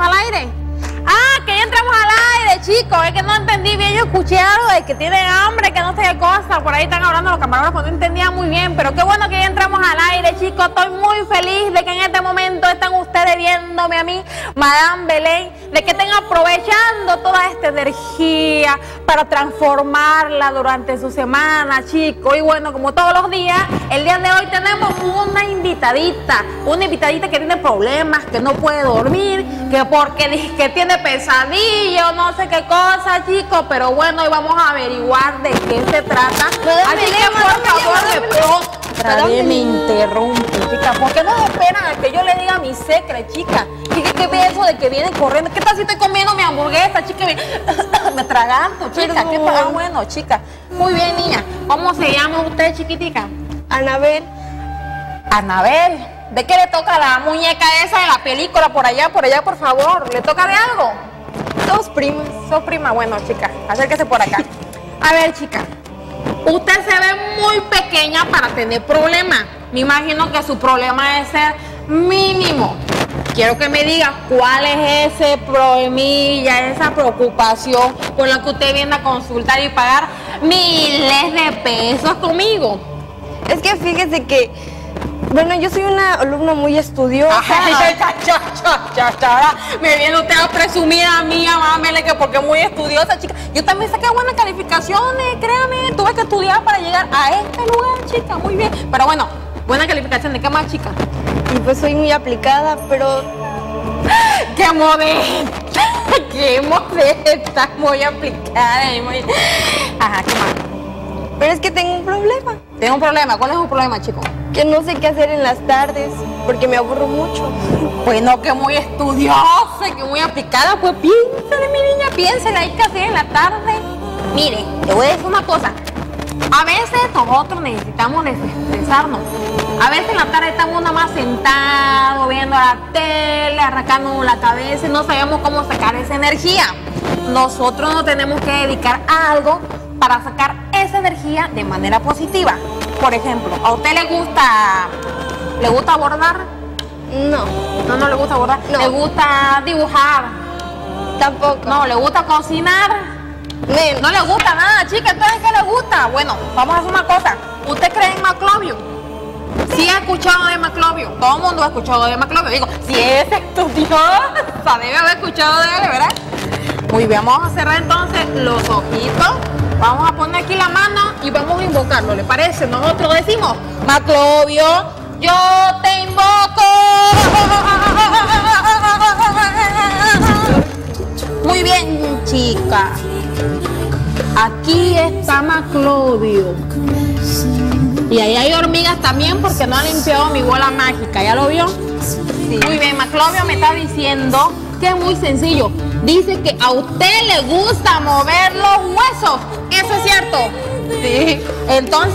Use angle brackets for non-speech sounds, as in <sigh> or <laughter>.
Alaire. Chicos. Es que no entendí bien. Yo escuché algo de que tienen hambre, que no sé qué cosa. Por ahí están hablando los camarógrafos. No entendía muy bien. Pero qué bueno que ya entramos al aire, chicos. Estoy muy feliz de que en este momento están ustedes viéndome a mí, Madame Belén, de que estén aprovechando toda esta energía para transformarla durante su semana, chicos. Y bueno, como todos los días, el día de hoy tenemos una invitadita. Una invitadita que tiene problemas, que no puede dormir, que porque que tiene pesadillo, no sé qué cosa, chicos, pero bueno, hoy vamos a averiguar de qué se trata. Así que por favor, de pronto, nadie me interrumpe, chica, ¿por qué no esperan a que yo le diga mi secreto, chica? ¿Qué, qué, ve eso de que vienen corriendo? ¿Qué tal si estoy comiendo mi hamburguesa, chica? Me, <coughs> me traganto, chica, ¿qué pasa? Bueno, chica, muy bien, niña. ¿Cómo se llama usted, chiquitica? Anabel, Anabel. ¿De qué le toca la muñeca esa de la película por allá, por allá, por favor? ¿Le toca de algo? Dos primas. Sos prima, bueno, chica, acérquese por acá. A ver, chica, usted se ve muy pequeña para tener problemas. Me imagino que su problema es ser mínimo. Quiero que me diga cuál es ese problemilla, esa preocupación por la que usted viene a consultar y pagar miles de pesos conmigo. Es que fíjese que, bueno, yo soy una alumna muy estudiosa. <laughs> Ay, cha, cha, cha, cha, cha. Me viene usted a presumir a mí, a mámele, que porque es muy estudiosa, chica. Yo también saqué buenas calificaciones, créame. Tuve que estudiar para llegar a este lugar, chica. Muy bien. Pero bueno, buena calificación. ¿De qué más, chica? Y pues soy muy aplicada, pero ¡Qué modesta! <laughs> ¡Qué modesta! Muy aplicada y muy... Ajá, ¿qué más? pero es que tengo un problema. Tengo un problema. ¿Cuál es su problema, chico? Que no sé qué hacer en las tardes, porque me aburro mucho. Bueno, que muy estudiosa, que muy aplicada, pues piénsale, mi niña, piénsale, hay que hacer en la tarde. Mire, te voy a decir una cosa. A veces nosotros necesitamos desestresarnos. A veces en la tarde estamos nada más sentados, viendo la tele, arrancando la cabeza y no sabemos cómo sacar esa energía. Nosotros nos tenemos que dedicar a algo para sacar esa energía de manera positiva. Por ejemplo, ¿a usted le gusta, le gusta bordar? No, No, no le gusta bordar. No. Le gusta dibujar. tampoco. No, le gusta cocinar. No le gusta nada, chica. Entonces, ¿qué le gusta? Bueno, vamos a hacer una cosa. ¿Usted cree en Maclovio? Sí ha escuchado de Maclovio. Todo el mundo ha escuchado de Maclovio. Digo, si es estudiosa, debe haber escuchado de él, ¿verdad? Muy bien, vamos a cerrar entonces los ojitos. Vamos a poner aquí la mano y vamos a invocarlo, ¿le parece? Nosotros decimos, Maclovio, yo te invoco. Muy bien, chica. Aquí está Maclovio. Y ahí hay hormigas también porque no ha limpiado mi bola mágica. ¿Ya lo vio? Muy bien, Maclovio me está diciendo es muy sencillo. Dice que a usted le gusta mover los huesos. ¿Eso es cierto? Sí. Entonces